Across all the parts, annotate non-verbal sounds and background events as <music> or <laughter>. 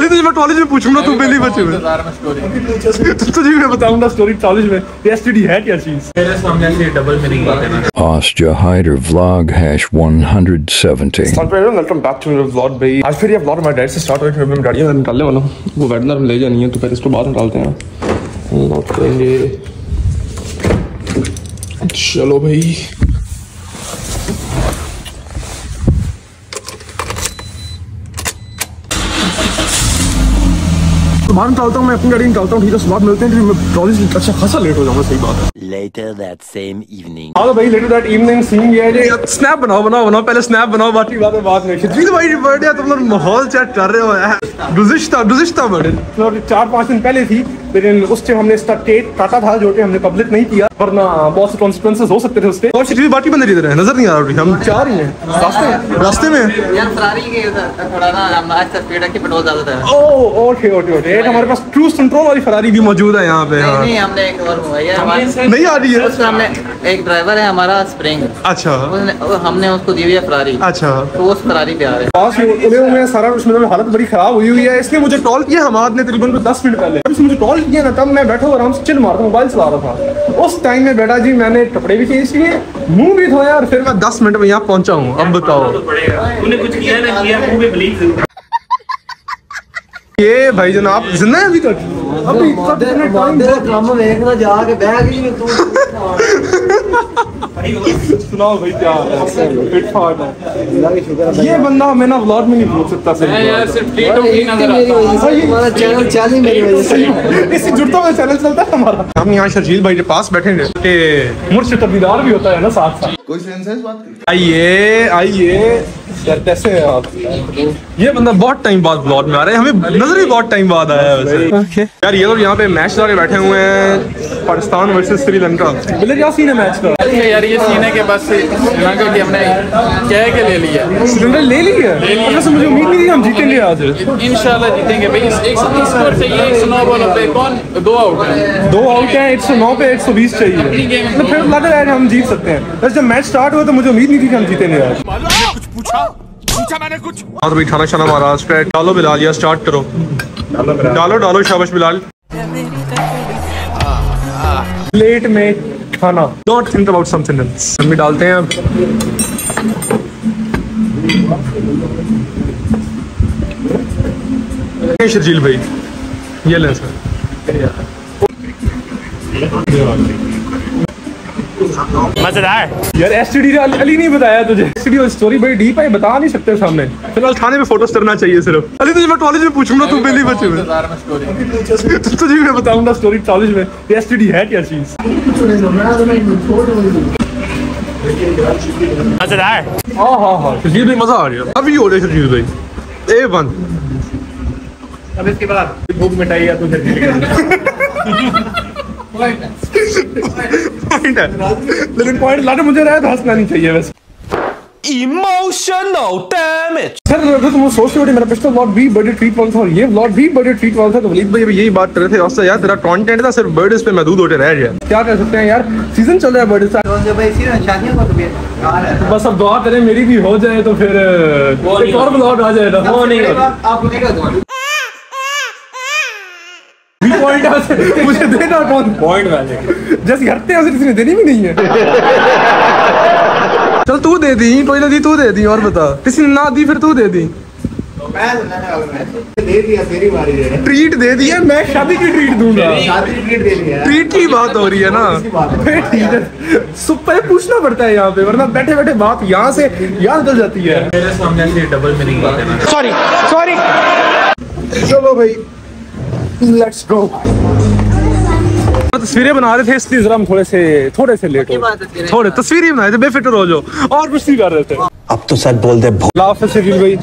अली तुझे मैं कॉलेज में पूछूँगा तू पहली बच्चे में <laughs> तो तुझे मैं बताऊँगा स्टोरी कॉलेज में। एसटीडी है क्या चीज़? मेरे सामने से डबल मीनिंग बात है। ना Ostia Hyder Vlog Hash 170. Welcome back to मेरा व्लॉग भाई। आज फिर ये व्लॉग हमारे डैड से स्टार्ट हो मैं गाड़ियाँ मैं निकालने वाला हूँ वो वेडनर में ले जानी है तो पहले इसको बाहर निकालते हैं। लॉक करेंगे। चलो भाई। तो बाहर निकालता हूँ मैं अपनी गाड़ी निकालता हूँ ठीक है सुबह मिलते हैं फिर मैं से अच्छा खासा लेट हो जाऊँगा सही बात है। लेटर दैट सेम इवनिंग हाँ भाई लेटर दैट इवनिंग सीन ये है स्नैप बनाओ बनाओ बनाओ पहले स्नैप बनाओ बाकी है बाद में। शजीद भाई बर्थडे है तुम लोग माहौल चेक कर रहे हो यार। गुजिश्ता गुजिश्ता बर्थडे चार पाँच दिन पहले थी लेकिन उस टाइम हमने इसका टेट काटा था जो कि हमने पब्लिक नहीं किया। वरना बहुत से कॉन्सिक्वेंसेस हो सकते थे उसके। और शजीद बाकी बंदे इधर है नज़र नहीं आ रहा अभी हम चार ही हैं। रास्ते में? रास्ते में? यार फरारी के थोड़ा ना हम आज तक स्पीड पेट्रोल ज़्यादा था। ओह ओके ओके ओके एक हमारे पास क्रूज कंट्रोल वाली फरारी भी मौजूद है यहाँ पे नहीं हमने एक और नहीं आ रही है। उसमें हमने एक ड्राइवर है हमारा स्प्रिंग अच्छा। हमने उसको दी हुई है फरारी अच्छा। तो वो फरारी पे आ रहे हैं। पास उड़े हुए हैं सारा कुछ मतलब हालत बड़ी खराब हुई हुई है इसने मुझे कॉल किया हमाद ने तकरीबन 10 मिनट पहले। मुझे कॉल किया ना तब मैं बैठा हुआ आराम से चिल मारता मोबाइल चला रहा था। उस टाइम में बेटा जी मैंने कपड़े भी चेंज किए मुँह भी धोया और फिर मैं 10 मिनट में यहाँ पहुँचा हूँ। अब बताओ। तूने कुछ किया ना किया मुँह में ब्लीच ये भाई जनाब ज़िंदा है अभी तक? अभी तक इतने टाइम काम देखना जाके बैग ही <laughs> सुनाओ भाई क्या फिट फाट है ये बंदा हमें ना व्लॉग में नहीं भूल सकता सही यार सिर्फ़ ट्रीट ही नज़र आता हमारा चैनल चल ही। मेरी वजह से। <laughs> इसी जुड़ता हुआ चैनल चलता है हमारा। हम यहाँ शर्जील भाई के पास बैठे हैं। कि मुर्श तबीदार भी होता है ना साथ साथ। कोई सेंस है इस बात की? आइए आइए। यार कैसे हैं आप? ये बंदा बहुत टाइम बाद ब्लॉग में आ रहा है। हमें नज़र भी बहुत टाइम बाद आया है वैसे। यार ये लोग यहाँ पे मैच लगा के बैठे हुए हैं पाकिस्तान वर्सेस श्रीलंका बोले क्या सीन है मैच का? यार ये सीने के बस श्रीलंका की हमने कह के ले लिया श्रीलंका ले ली है? मतलब मुझे उम्मीद नहीं थी हम जीतेंगे आज। इंशाल्लाह जीतेंगे भाई। इस- एक स्कोर चाहिए एक सौ नौ बॉल पे कौन? दो आउट है। दो आउट है एक सौ नौ पे एक सौ बीस चाहिए। तो फिर लग रहा है हम जीत सकते हैं। बस जब मैच स्टार्ट हुआ तो मुझे उम्मीद नहीं थी कि हम जीतेंगे आज। और भाई खाना शाना मारा स्ट्रेट डालो बिलाल या स्टार्ट करो। डालो डालो शाबाश बिलाल। प्लेट में खाना। Don't think about something else हम भी डालते हैं अब। शर्जील भाई। ये लें सर। यार एसटीडी अली नहीं बताया तुझे। एसटीडी स्टोरी बड़ी डीप है बता नहीं सकते सामने। फ़िलहाल थाने में फ़ोटोज़ करना चाहिए सिर्फ़। अली तुझे मैं कॉलेज में पूछूँगा तू पहली बच्चे में तुझे मैं बताऊँगा स्टोरी कॉलेज में। एसटीडी है क्या चीज़? हाँ हाँ हाँ। शर्जील भाई मज़ा आ गया अभी हो रहा है शर्जील भाई। A one. अब इसके बाद? भूख मिटाई या तो पॉइंट है? लेकिन पॉइंट लाने मुझे रहा है तो हंसना नहीं चाहिए वैसे। Emotional damage. सर अगर तुम सोच रहे हो मेरा पिछला व्लॉग भी बर्थडे ट्रीट वाला था और ये व्लॉग भी बर्थडे ट्रीट वाला था तो वलीद भाई अभी यही बात कर रहे थे उससे यार तेरा कंटेंट था सिर्फ़ बर्थडे पे महदूद होते रह गया। क्या कर सकते हैं यार सीज़न चल रहा है बर्थडे का भाई सीधा शादियों को तो बस अब दुआ करें मेरी भी हो जाए तो फिर एक और ब्लॉग आ जाएगा वो नहीं तो पॉइंट मुझे देना कौन? पॉइंट वाले। जैसे हटते हैं उसे किसी ने देनी भी नहीं है। <laughs> चल तू दे दी ना दी तू दे दी और बता। किसी ने ना दी फिर तू दे दी। मैं सुनाने वाला मैं दे दिया तेरी बारी है। ट्रीट दे दी है मैं शादी की ट्रीट दूँगा। ट्रीट दे दिया ट्रीट की बात हो रही है ना। फिर ठीक है। सुपर पूछना पड़ता है यहाँ पे वरना बैठे बैठे बात यहाँ से याद निकल जाती है। मेरे सामने डबल मीनिंग बात है सॉरी सॉरी चलो भाई लेट्स गो तस्वीरें बना रहे थे इसलिए जरा हम थोड़े से थोड़े से लेट हो। थोड़े तस्वीरें बना रहे थे बेफिक्र हो जाओ और कुछ नहीं कर रहे थे अब तो सर बोल दे भाई।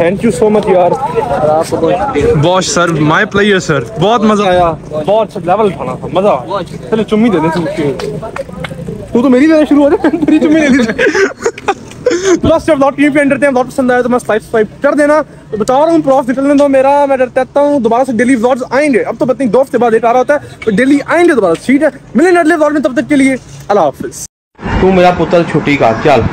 थैंक यू सो मच यार। Boss sir my player sir बहुत मज़ा आया। बहुत अच्छा लेवल खाना था मज़ा आया। चलो चुम्मी दे दे तू तू तो मेरी देना शुरू हो जाए तेरी चुम्मी ले लीजिए बस जब ब्लॉग पे एंटर थे ब्लॉग पसंद आया तो मैं स्लाइड कर देना। तो बता रहा हूँ प्रॉफ निकलने दो मेरा, मैं डरता हूँ। दोबारा से डेली व्लॉग्स आएँगे। अब तो पता दो हफ़्ते बाद एक आ रहा होता है तो डेली आएँगे दोबारा, ठीक है? मिले अगले व्लॉग में, तब तक के लिए, अल्लाह हाफिज। तू मेरा पुत्र छुट्टी का, चल।